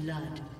Blood.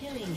Killing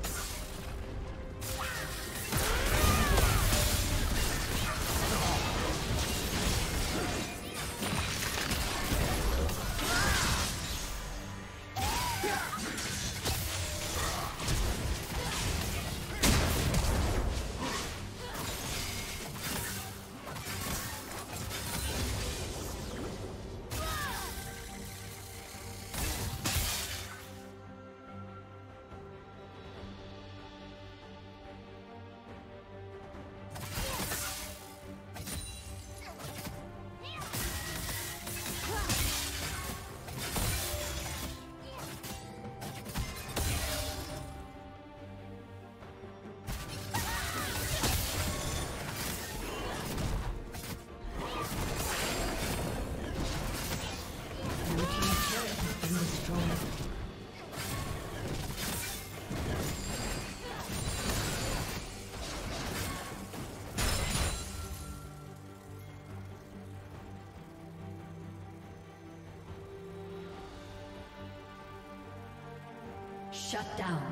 Shut down.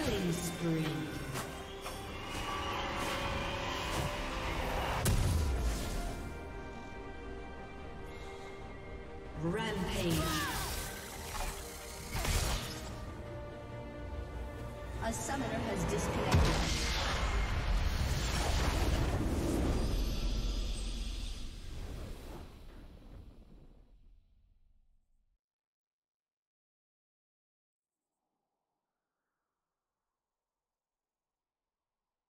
Rampage.